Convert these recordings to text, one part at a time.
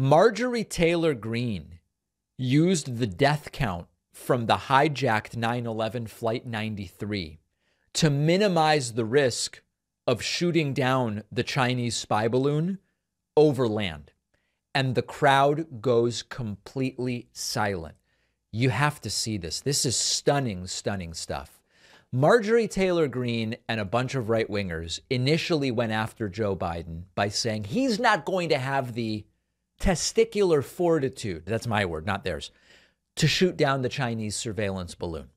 Marjorie Taylor Greene used the death count from the hijacked 9 11 Flight 93 to minimize the risk of shooting down the Chinese spy balloon over land. And the crowd goes completely silent. You have to see this. This is stunning, stunning stuff. Marjorie Taylor Greene and a bunch of right wingers initially went after Joe Biden by saying he's not going to have the testicular fortitude, that's my word, not theirs, to shoot down the Chinese surveillance balloon.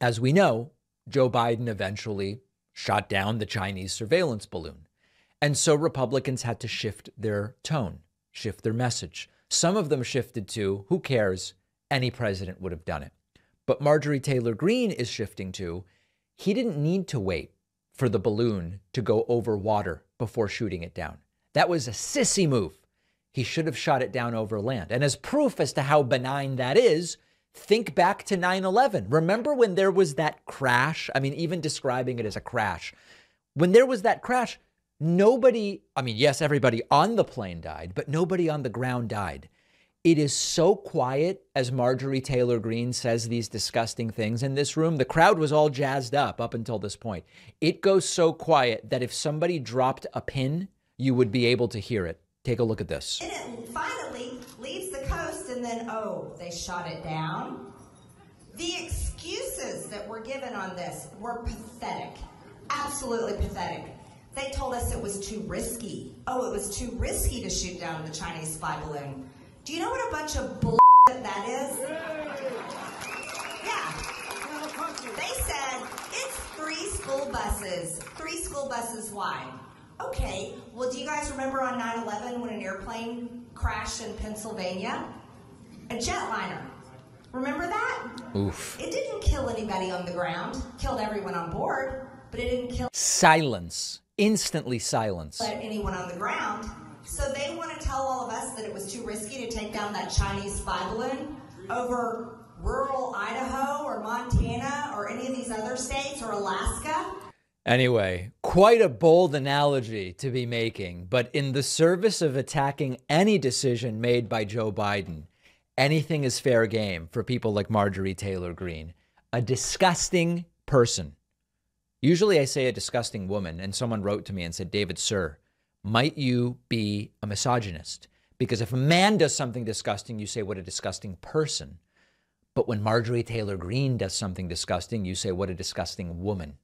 As we know, Joe Biden eventually shot down the Chinese surveillance balloon. And so Republicans had to shift their tone, shift their message. Some of them shifted to, who cares? Any president would have done it. But Marjorie Taylor Greene is shifting to, he didn't need to wait for the balloon to go over water before shooting it down. That was a sissy move. He should have shot it down over land. And as proof as to how benign that is, think back to 9 11. Remember when there was that crash? I mean, even describing it as a crash. When there was that crash, nobody, I mean, yes, everybody on the plane died, but nobody on the ground died. It is so quiet as Marjorie Taylor Greene says these disgusting things in this room. The crowd was all jazzed up up until this point. It goes so quiet that if somebody dropped a pin, you would be able to hear it. Take a look at this. And it finally leaves the coast, and then, oh, they shot it down. The excuses that were given on this were pathetic. Absolutely pathetic. They told us it was too risky. Oh, it was too risky to shoot down the Chinese spy balloon. Do you know what a bunch of bull that is? Yeah. They said it's three school buses, three school buses wide. Okay, well, do you guys remember on 9 11 when an airplane crashed in Pennsylvania? A jetliner. Remember that? Oof. It didn't kill anybody on the ground, killed everyone on board, but it didn't kill Silence. Instantly silence. anyone on the ground. So they want to tell all of us that it was too risky to take down that Chinese spy balloon over rural Idaho or Montana or any of these other states or Alaska. Anyway, quite a bold analogy to be making, but in the service of attacking any decision made by Joe Biden, anything is fair game for people like Marjorie Taylor Greene. A disgusting person. Usually I say a disgusting woman, and someone wrote to me and said, David, sir, might you be a misogynist? Because if a man does something disgusting, you say, what a disgusting person. But when Marjorie Taylor Greene does something disgusting, you say, what a disgusting woman.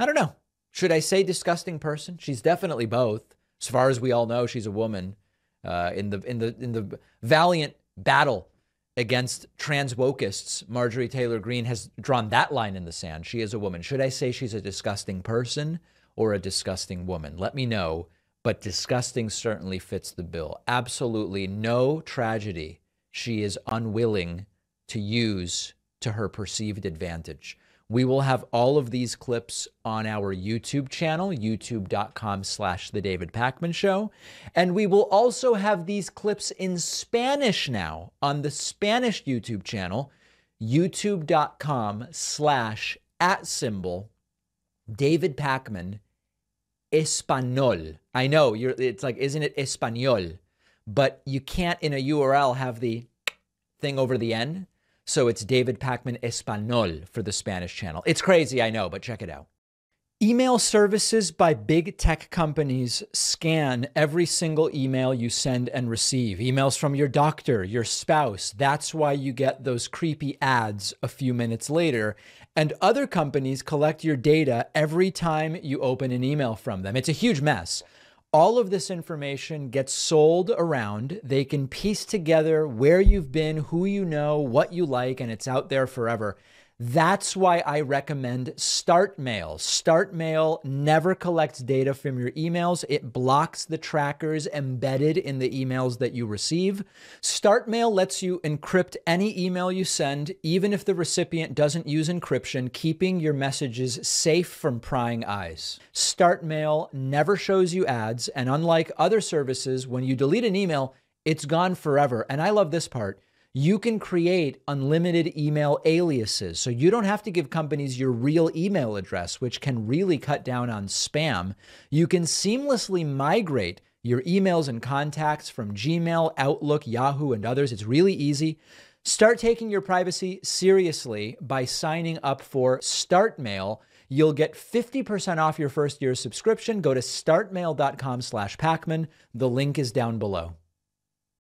I don't know. Should I say disgusting person? She's definitely both. As far as we all know, she's a woman. Uh, in the in the in the valiant battle against trans wokeists, Marjorie Taylor Greene has drawn that line in the sand. She is a woman. Should I say she's a disgusting person or a disgusting woman? Let me know. But disgusting certainly fits the bill. Absolutely no tragedy she is unwilling to use to her perceived advantage. We will have all of these clips on our YouTube channel, youtube.com slash The David Pakman Show. And we will also have these clips in Spanish now on the Spanish YouTube channel, youtube.com slash at symbol David Pakman Espanol. I know you're, it's like, isn't it Espanol? But you can't in a URL have the thing over the end. So it's David Pakman Espanol for the Spanish channel. It's crazy, I know, but check it out. Email services by big tech companies scan every single email you send and receive. Emails from your doctor, your spouse. That's why you get those creepy ads a few minutes later. And other companies collect your data every time you open an email from them. It's a huge mess all of this information gets sold around. They can piece together where you've been, who you know, what you like, and it's out there forever. That's why I recommend StartMail. StartMail never collects data from your emails. It blocks the trackers embedded in the emails that you receive. StartMail lets you encrypt any email you send, even if the recipient doesn't use encryption, keeping your messages safe from prying eyes. StartMail never shows you ads, and unlike other services, when you delete an email, it's gone forever. And I love this part you can create unlimited email aliases. So you don't have to give companies your real email address, which can really cut down on spam. You can seamlessly migrate your emails and contacts from Gmail, Outlook, Yahoo, and others. It's really easy. Start taking your privacy seriously by signing up for StartMail. You'll get 50% off your first year subscription. Go to startmail.com slash Pakman. The link is down below.